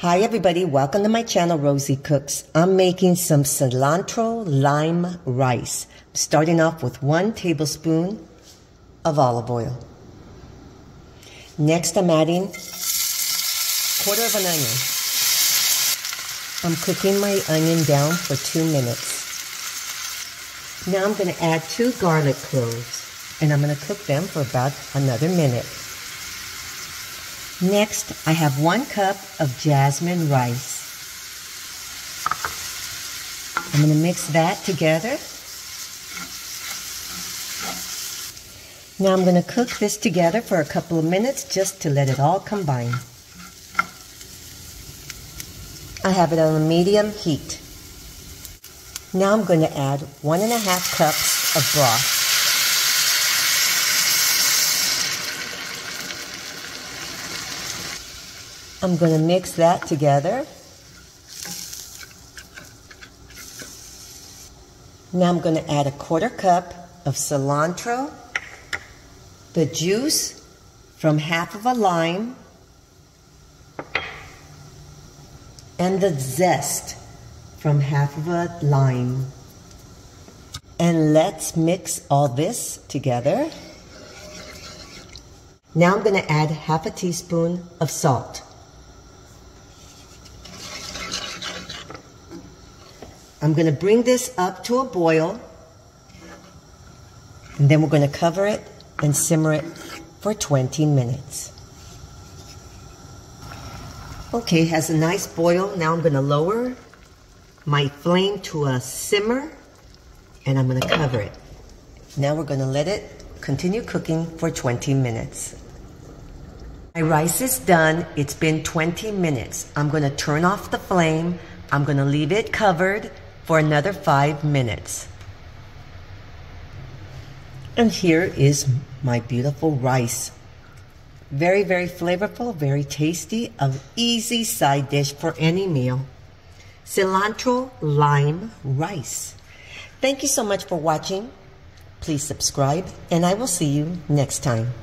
Hi everybody, welcome to my channel Rosie Cooks. I'm making some cilantro lime rice. Starting off with one tablespoon of olive oil. Next I'm adding quarter of an onion. I'm cooking my onion down for two minutes. Now I'm going to add two garlic cloves and I'm going to cook them for about another minute. Next, I have one cup of jasmine rice. I'm going to mix that together. Now I'm going to cook this together for a couple of minutes just to let it all combine. I have it on a medium heat. Now I'm going to add one and a half cups of broth. I'm going to mix that together. Now I'm going to add a quarter cup of cilantro, the juice from half of a lime, and the zest from half of a lime. And let's mix all this together. Now I'm going to add half a teaspoon of salt. I'm going to bring this up to a boil and then we're going to cover it and simmer it for 20 minutes. Okay, has a nice boil. Now I'm going to lower my flame to a simmer and I'm going to cover it. Now we're going to let it continue cooking for 20 minutes. My rice is done. It's been 20 minutes. I'm going to turn off the flame. I'm going to leave it covered for another five minutes. And here is my beautiful rice. Very, very flavorful, very tasty, an easy side dish for any meal. Cilantro lime rice. Thank you so much for watching. Please subscribe, and I will see you next time.